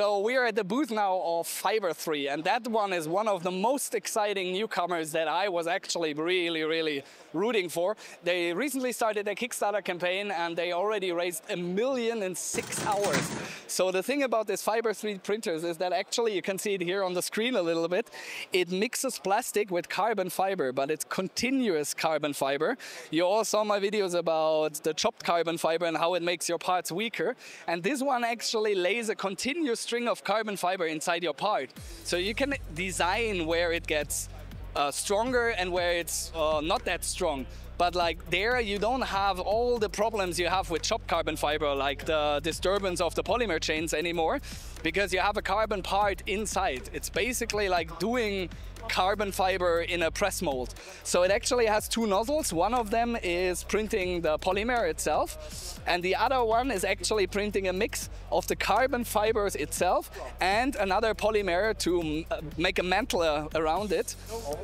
So we are at the booth now of Fiber3, and that one is one of the most exciting newcomers that I was actually really, really rooting for. They recently started a Kickstarter campaign and they already raised a million in six hours. So the thing about this Fiber3 printers is that actually you can see it here on the screen a little bit. It mixes plastic with carbon fiber, but it's continuous carbon fiber. You all saw my videos about the chopped carbon fiber and how it makes your parts weaker. And this one actually lays a continuous string of carbon fiber inside your part. So you can design where it gets uh, stronger and where it's uh, not that strong. But like there, you don't have all the problems you have with chopped carbon fiber, like the disturbance of the polymer chains anymore, because you have a carbon part inside. It's basically like doing carbon fiber in a press mold. So it actually has two nozzles. One of them is printing the polymer itself, and the other one is actually printing a mix of the carbon fibers itself and another polymer to uh, make a mantle uh, around it.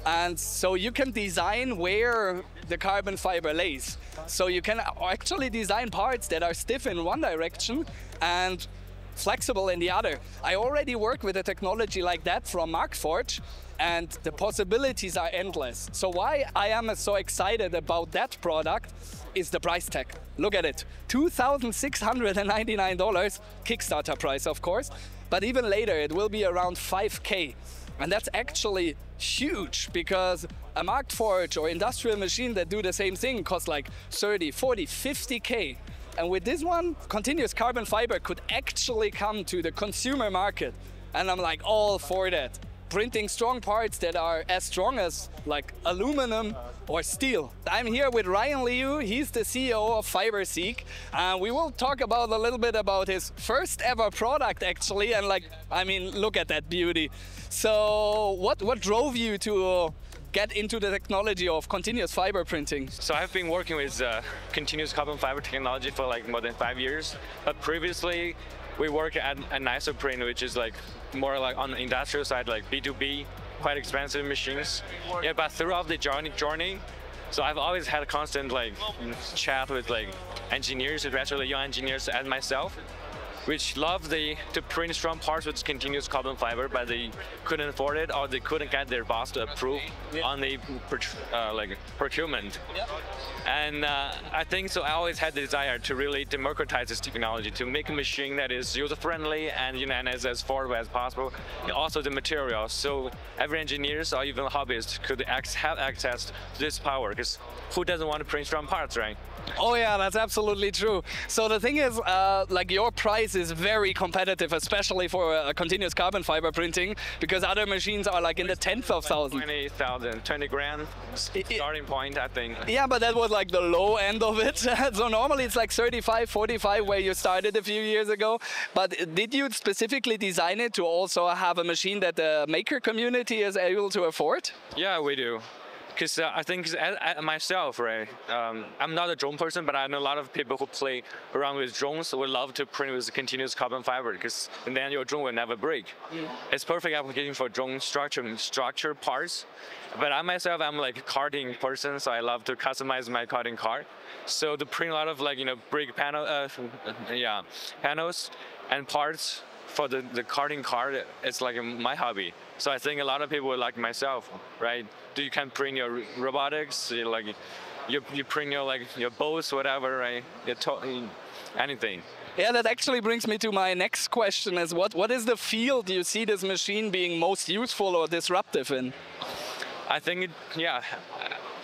And so you can design where the carbon fiber lays. So you can actually design parts that are stiff in one direction and flexible in the other. I already work with a technology like that from Markforged and the possibilities are endless. So why I am so excited about that product is the price tag. Look at it, $2,699, Kickstarter price of course, but even later it will be around 5K. And that's actually huge because a Markforged or industrial machine that do the same thing costs like 30, 40, 50K. And with this one, continuous carbon fiber could actually come to the consumer market. And I'm like all for that. Printing strong parts that are as strong as like aluminum or steel. I'm here with Ryan Liu. He's the CEO of FiberSeek. And we will talk about a little bit about his first ever product actually. And like, I mean, look at that beauty. So what, what drove you to get into the technology of continuous fiber printing? So I've been working with uh, continuous carbon fiber technology for like more than five years. But previously, we work at, at Anisoprint, which is like more like on the industrial side, like B2B, quite expensive machines. Yeah, but throughout the journey, journey so I've always had a constant like chat with like engineers, especially young engineers and myself which love the, to print strong parts with continuous carbon fiber, but they couldn't afford it or they couldn't get their boss to approve on the uh, like procurement. And uh, I think so. I always had the desire to really democratize this technology to make a machine that is user-friendly and you know and as, as affordable as possible. And also the materials, so every engineers or even hobbyists could have access to this power. Because who doesn't want to print strong parts, right? Oh yeah, that's absolutely true. So the thing is, uh, like your price is very competitive, especially for uh, continuous carbon fiber printing, because other machines are like in the tenth of thousand. 20,000, 20 grand starting point, I think. Yeah, but that was like the low end of it. so normally it's like 35, 45 where you started a few years ago. But did you specifically design it to also have a machine that the maker community is able to afford? Yeah, we do because uh, I think myself, right, um, I'm not a drone person, but I know a lot of people who play around with drones would love to print with continuous carbon fiber because then your drone will never break. Mm. It's perfect application for drone structure structure parts. But I myself, I'm like a karting person, so I love to customize my karting car. So to print a lot of like you know brick panel, uh, yeah, panels and parts for the, the karting car, it's like my hobby. So I think a lot of people like myself, right? Do you can print your robotics, you like you, you print your like your boats, whatever, right? anything. Yeah, that actually brings me to my next question: is what what is the field you see this machine being most useful or disruptive in? I think it, yeah,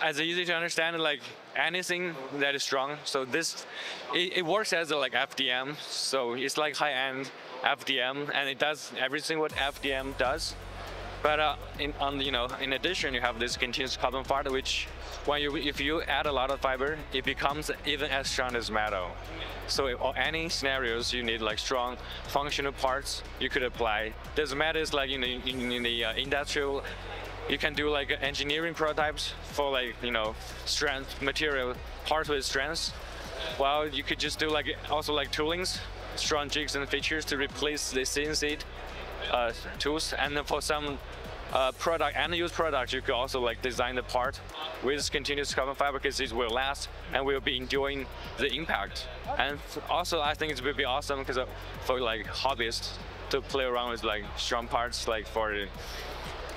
as easy to understand, like anything that is strong. So this, it, it works as a like FDM. So it's like high-end FDM, and it does everything what FDM does. But uh, in, on you know, in addition, you have this continuous carbon fiber, which when you if you add a lot of fiber, it becomes even as strong as metal. So in any scenarios you need like strong functional parts, you could apply. Doesn't matter it's like in the, in, in the uh, industrial, you can do like engineering prototypes for like you know strength material parts with strengths. Well, you could just do like also like toolings, strong jigs and features to replace the CNC Uh, tools. And for some uh, product and use product, you could also like design the part with continuous carbon fiber because it will last and will be enjoying the impact. And also, I think it will be awesome because uh, for like hobbyists to play around with like strong parts, like for uh,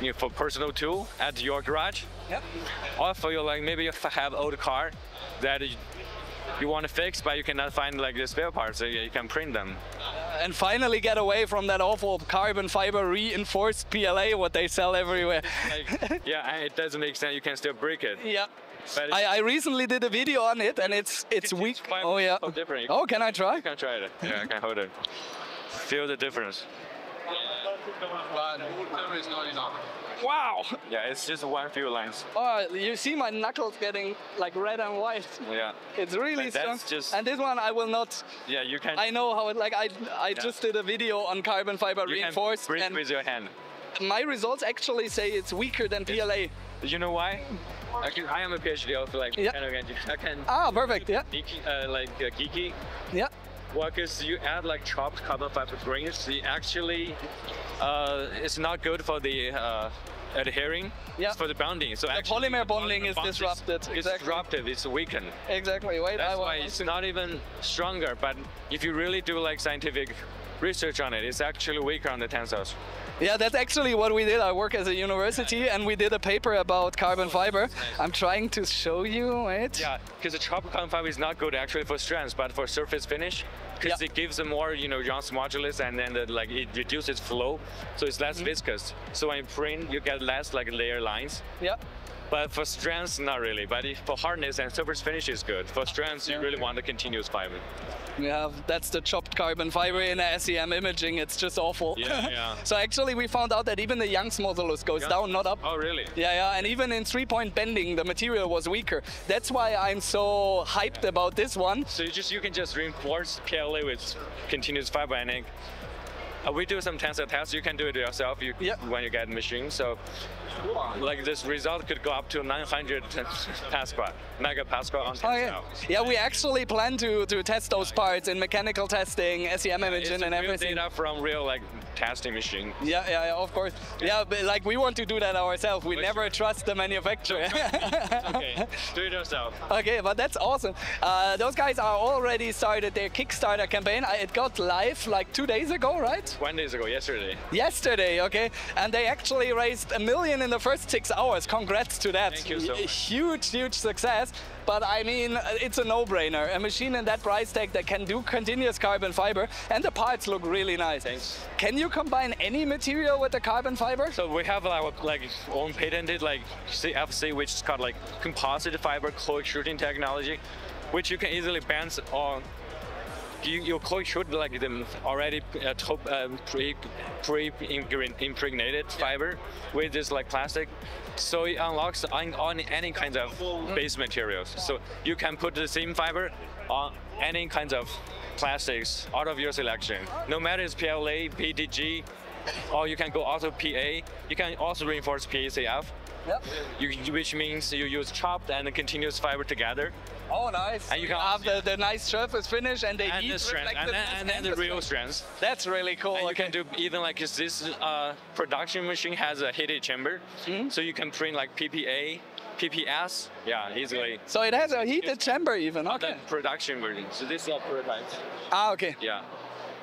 you know, for personal tool at your garage. Yep. Or for your like maybe you have old car that you, you want to fix, but you cannot find like the spare parts, so you can print them. And finally get away from that awful carbon fiber reinforced PLA what they sell everywhere. Like, yeah, it doesn't make sense. You can still break it. yeah. But I, I recently did a video on it and it's it's It's weak. fine, Oh yeah. so different. Oh, can I try? You can try it. Yeah, I can hold it. Feel the difference. Wow. Yeah, it's just one few lines. Oh, you see my knuckles getting like red and white. Yeah. It's really But strong. just- And this one I will not. Yeah, you can. I know how it like I I just did a video on carbon fiber you reinforced can and with your hand. my results actually say it's weaker than PLA. You know why? I, can, I am a PhD of like Yeah. mechanical engineer. I can Ah, perfect. Yeah. geeky, uh, like uh, geeky. Yeah. Well, because you add like chopped carbon fiber grains, it actually uh, it's not good for the uh, adhering. Yeah. For the bonding. So The actually, polymer bonding is disrupted, It's exactly. disrupted. It's weakened. Exactly. Wait. That's will- why it's not even stronger. But if you really do like scientific research on it, it's actually weaker on the tensors. Yeah, that's actually what we did. I work as a university and we did a paper about carbon fiber. I'm trying to show you, it. Yeah, because the chopped carbon fiber is not good actually for strength, but for surface finish, because Yeah. it gives a more, you know, Young's modulus, and then the, like it reduces flow, so it's less mm-hmm. viscous. So when you print, you get less like layer lines. Yeah. But for strength, not really. But if for hardness and surface finish is good. For strength, you really want the continuous fiber. We have, that's the chopped carbon fiber in SEM imaging. It's just awful. Yeah, yeah. so actually we found out that even the Young's modulus goes Yeah. down, not up. Oh, really? Yeah, yeah, and even in three-point bending, the material was weaker. That's why I'm so hyped about this one. So you just you can just reinforce PLA with continuous fiber, and uh, we do some tensor tests. You can do it yourself. You, Yeah. when you get machine. So like this result could go up to 900 Pascal, megapascal on Oh, yeah. tensile. yeah, we actually plan to, to test those parts in mechanical testing, SEM imaging, It's and everything. data from real like testing machine. Yeah, yeah, yeah, of course. Yeah, but like we want to do that ourselves. We For never sure. trust the manufacturer. Okay, do it yourself. Okay, but that's awesome. Uh, those guys are already started their Kickstarter campaign. It got live like two days ago, right? One days ago, yesterday. Yesterday, okay? And they actually raised a million in the first six hours. Congrats to that. Thank you so much. Huge, huge success. But I mean, it's a no-brainer. A machine in that price tag that can do continuous carbon fiber, and the parts look really nice. Thanks. Can you combine any material with the carbon fiber? So we have our like own patented like CFC, which is called like composite fiber co-extruding technology, which you can easily bend or you, you co-extrude like the already uh, top, um, pre pre impregnated fiber with this like plastic, so it unlocks on, on any kind of base materials. So you can put the same fiber on any kinds of plastics out of your selection, no matter it's PLA, PETG, or you can go also PA. You can also reinforce PACF, Yep. you, which means you use chopped and continuous fiber together, Oh, nice. And you can have the, the nice surface finish and they and heat the strength, and then, and then the the real strength. That's really cool. And you can do even like this uh, production machine has a heated chamber, Hmm? so you can print like PPA, PPS, yeah, easily. So it has a heated chamber even. Okay. The production version. So this is a prototype. Ah, okay. Yeah,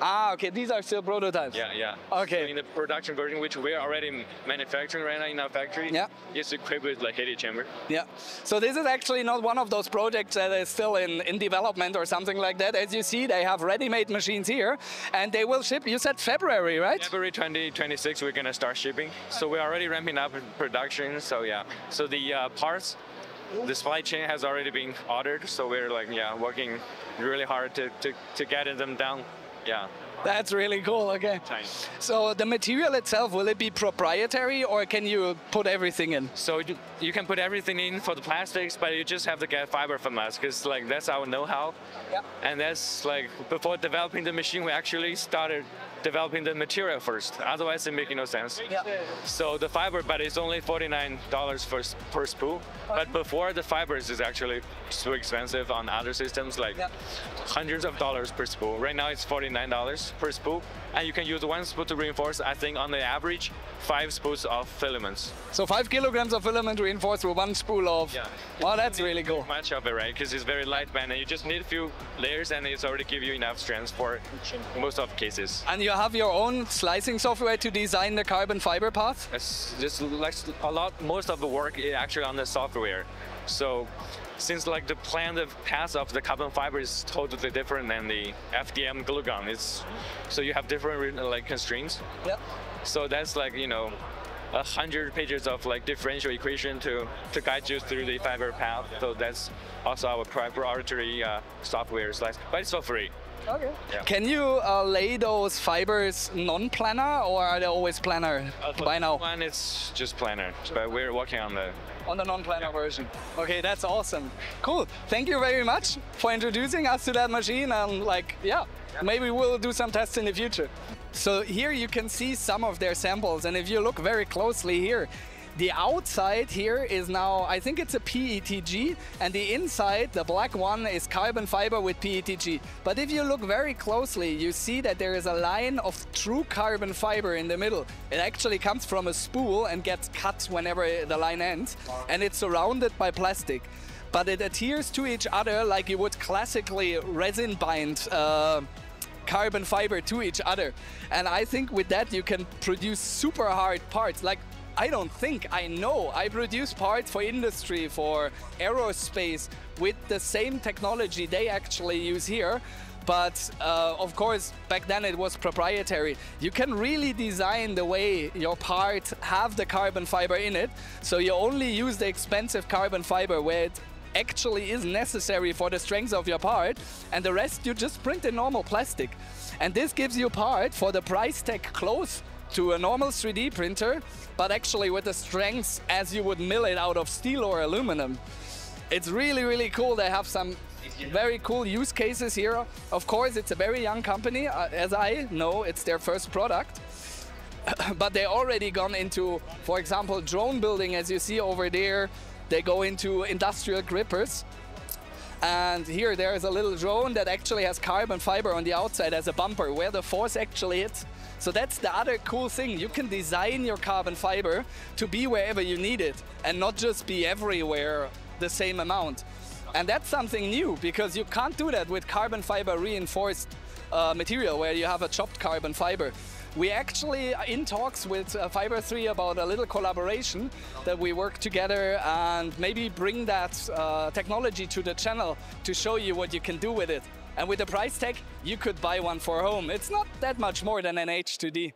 Ah, okay. These are still prototypes. yeah, yeah. Okay. So in the production version, which we are already manufacturing right now in our factory, Yeah. it's equipped with like heated chamber. Yeah. So this is actually not one of those projects that is still in, in development or something like that. As you see, they have ready-made machines here, and they will ship. You said February, right? February 2026, we're gonna start shipping. So we're already ramping up production. So yeah. So the uh, parts, the supply chain has already been ordered. So we're like yeah, working really hard to, to, to get them down. Yeah. That's really cool. Okay. So the material itself will it be proprietary, or can you put everything in? So you, you can put everything in for the plastics, but you just have to get fiber from us because like that's our know-how. Yeah. And that's like before developing the machine, we actually started developing the material first. Otherwise, it making no sense. Yeah. So the fiber, but it's only forty-nine dollars per per spool. But before the fibers is actually so expensive on other systems, like Yeah. hundreds of dollars per spool. Right now it's forty-nine dollars per spool. And you can use one spool to reinforce. I think on the average, five spools of filaments. So five kilograms of filament reinforced with one spool of. Yeah. Wow, that's really cool. Much of it, right? Because it's very light band, and you just need a few layers, and it's already give you enough strength for most of cases. And you have your own slicing software to design the carbon fiber path. It's just like a lot. Most of the work is actually on the software. So since like the plan, the path of the carbon fiber is totally different than the FDM glue gun. It's so you have different like constraints. Yep. So that's like you know, a hundred pages of like differential equation to to guide you through the fiber path. So that's also our proprietary uh, software, slash, but it's for free. Okay. Yeah. Can you uh, lay those fibers non-planar or are they always planar by now? One it's just planar, but we're working on the On the non-planar version. Okay, that's awesome. Cool. Thank you very much for introducing us to that machine and like, yeah, maybe we'll do some tests in the future. So here you can see some of their samples and if you look very closely here, the outside here is now, I think it's a PETG, and the inside, the black one, is carbon fiber with PETG. But if you look very closely, you see that there is a line of true carbon fiber in the middle. It actually comes from a spool and gets cut whenever the line ends, and it's surrounded by plastic. But it adheres to each other like you would classically resin bind uh, carbon fiber to each other. And I think with that you can produce super hard parts. Like I don't think, I know. I produce parts for industry, for aerospace with the same technology they actually use here. But uh, of course, back then it was proprietary. You can really design the way your part have the carbon fiber in it. So you only use the expensive carbon fiber where it actually is necessary for the strength of your part, and the rest you just print in normal plastic. And this gives you part for the price tag close to a normal 3D printer, but actually with the strength as you would mill it out of steel or aluminum. It's really, really cool. They have some very cool use cases here. Of course, it's a very young company. Uh, as I know, it's their first product. but they already gone into, for example, drone building, as you see over there. They go into industrial grippers. And here there is a little drone that actually has carbon fiber on the outside as a bumper where the force actually hits. So that's the other cool thing. You can design your carbon fiber to be wherever you need it and not just be everywhere the same amount. And that's something new because you can't do that with carbon fiber reinforced uh, material where you have a chopped carbon fiber. We actually are in talks with uh, Fiber 3 about a little collaboration that we work together and maybe bring that uh, technology to the channel to show you what you can do with it. And with the price tag, you could buy one for home. It's not that much more than an H2D.